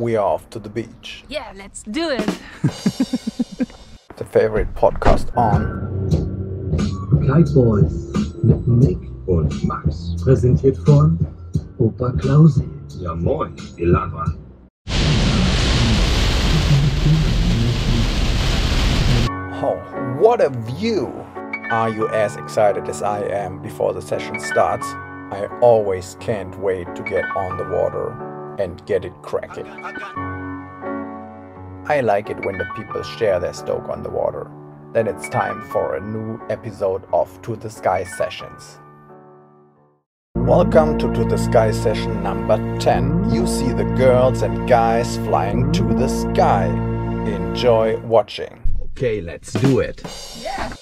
we are off to the beach. Yeah, let's do it. The favorite podcast on Kite Boys mit Nick und Max. präsentiert von Opa Klausi. Ja moin, ihr Ladra. Oh, what a view! Are you as excited as I am before the session starts? I always can't wait to get on the water and get it cracking. I like it when the people share their stoke on the water. Then it's time for a new episode of To the Sky Sessions. Welcome to To the Sky session number 10. You see the girls and guys flying to the sky. Enjoy watching. Okay, let's do it. Yeah.